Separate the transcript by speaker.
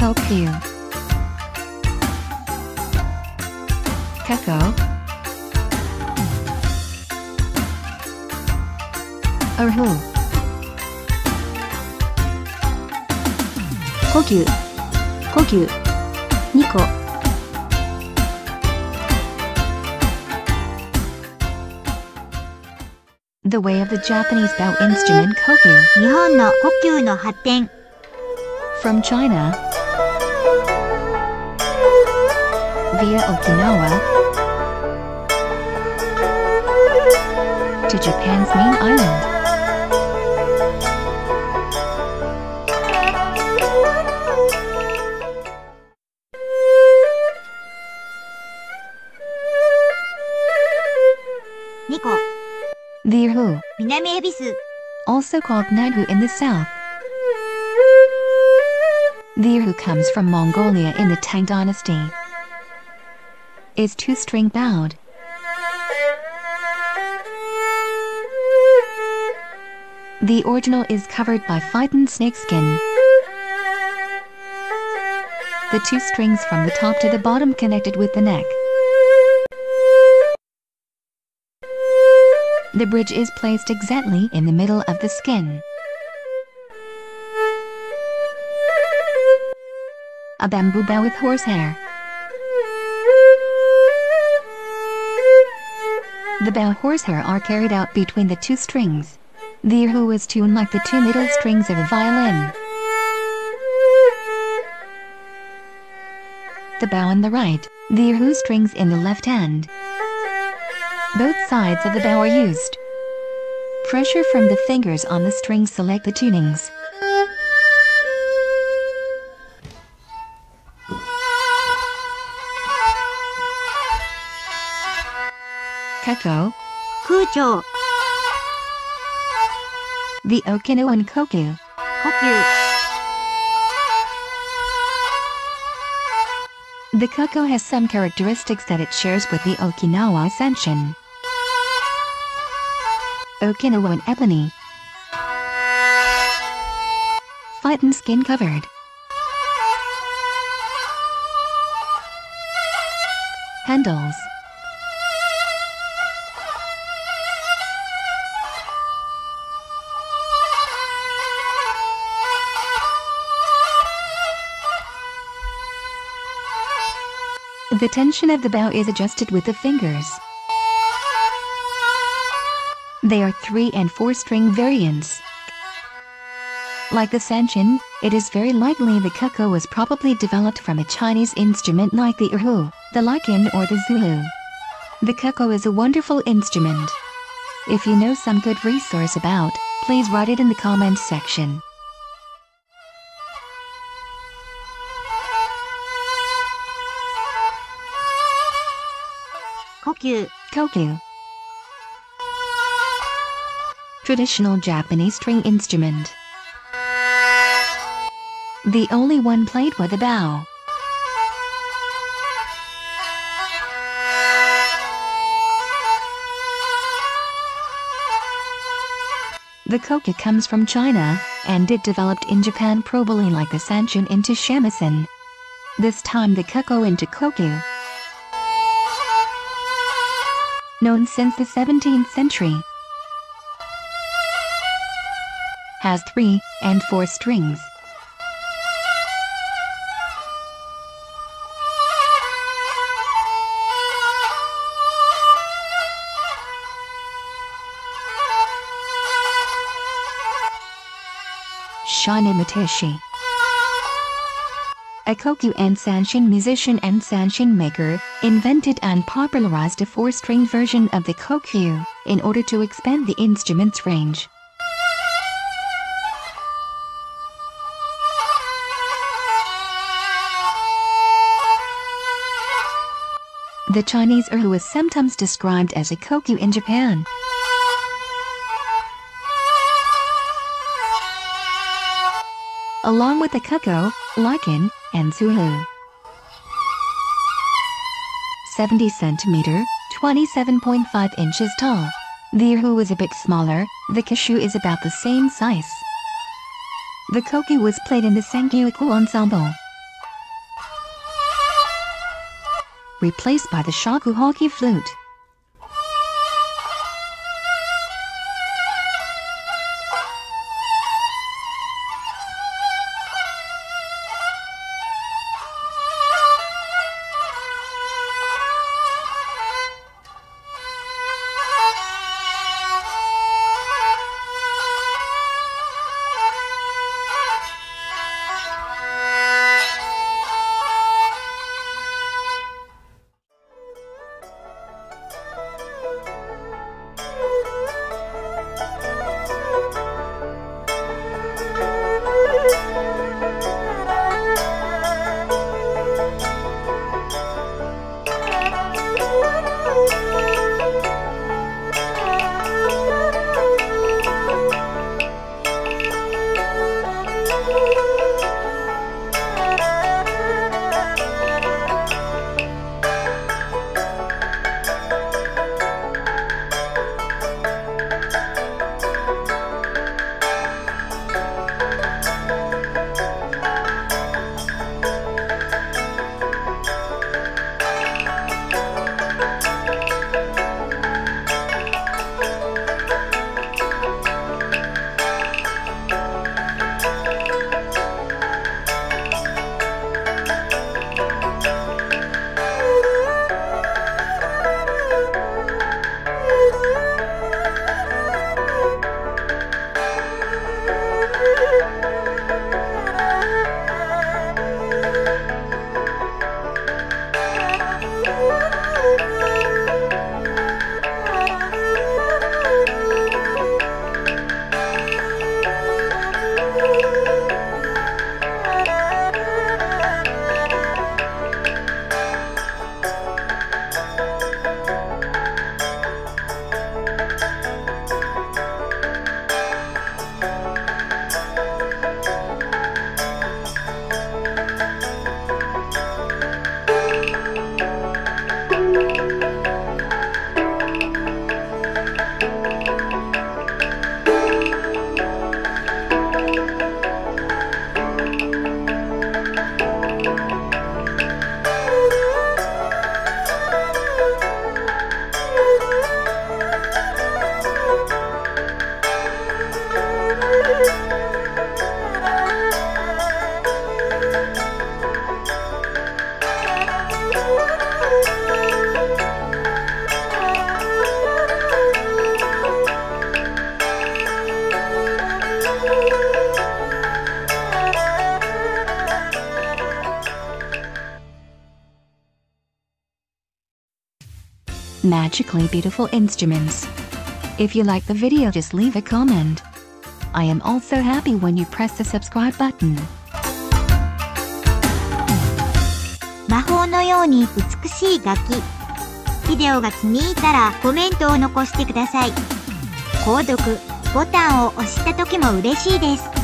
Speaker 1: Cochlear Cacao Erhu
Speaker 2: Kokyu, Kokyu, Niko.
Speaker 1: The way of the Japanese bow instrument
Speaker 2: koku Nihon kokyu no
Speaker 1: From China. via Okinawa to Japan's main island.
Speaker 2: Nico.
Speaker 1: The
Speaker 2: Minami Ebisu.
Speaker 1: Also called Nanhu in the south. The comes from Mongolia in the Tang Dynasty. Is two-string bowed. The original is covered by python snakeskin. The two strings from the top to the bottom connected with the neck. The bridge is placed exactly in the middle of the skin. A bamboo bow with horsehair. The bow horsehair are carried out between the two strings. The erhu is tuned like the two middle strings of a violin. The bow on the right, the erhu strings in the left hand. Both sides of the bow are used. Pressure from the fingers on the strings select the tunings. Keko.
Speaker 2: Kujo.
Speaker 1: The Okinawan Koku.
Speaker 2: Koku.
Speaker 1: The Koku has some characteristics that it shares with the Okinawa Ascension. Okinawan Ebony. Flat and skin covered. Handles. The tension of the bow is adjusted with the fingers. They are 3 and 4 string variants. Like the Sanshin, it is very likely the kuko was probably developed from a Chinese instrument like the erhu, the lichen or the zulu. The kuko is a wonderful instrument. If you know some good resource about, please write it in the comments section.
Speaker 2: 呼吸
Speaker 1: Kokyu. Traditional Japanese string instrument. The only one played with a bow. The kokyu comes from China, and it developed in Japan probably like the sanshin into shamisen. This time the kuko into kokyu. Known since the 17th century. Has three and four strings. Shine Miteshi. A Kokyu and Sanshin musician and Sanshin maker, invented and popularized a four-string version of the Kokyu, in order to expand the instrument's range. The Chinese erhu is sometimes described as a Kokyu in Japan. Along with the Kuko, lichen, and 70 centimeter, 27.5 inches tall. The Ihu is a bit smaller, the Kishu is about the same size. The Kokyu was played in the sankyoku ensemble. Replaced by the Shakuhachi flute. Magically beautiful instruments. If you like the video just leave a comment. I am also happy when you press the subscribe button.
Speaker 2: 魔法のように美しい楽器。ビデオが気に入ったらコメントを残してください。購読、ボタンを押した時も嬉しいです。